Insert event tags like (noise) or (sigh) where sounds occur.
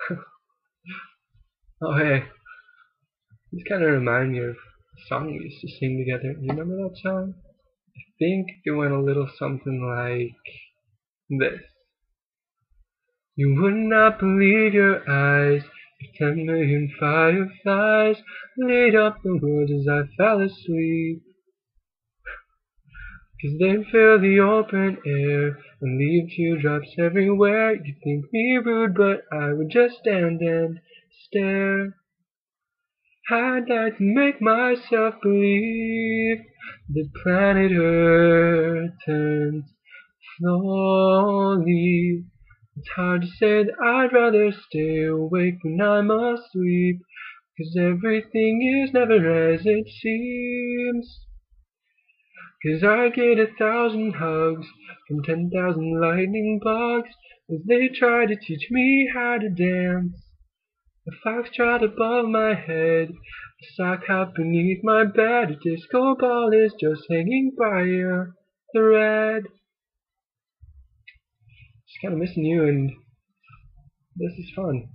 (laughs) oh hey, this kind of reminds me of a song we used to sing together. You remember that song? I think it went a little something like this. You would not believe your eyes if ten million fireflies lit up the world as I fell asleep. Cause they'd fill the open air and leave teardrops everywhere. You'd think me rude, but I would just stand and stare. I'd like to make myself believe the planet Earth turns slowly. It's hard to say that I'd rather stay awake when I'm asleep. Cause everything is never as it seems. Cause I get a thousand hugs from ten thousand lightning bugs as they try to teach me how to dance. A foxtrot above my head, a sock hop beneath my bed, a disco ball is just hanging by a thread. Just kind of missing you, and this is fun.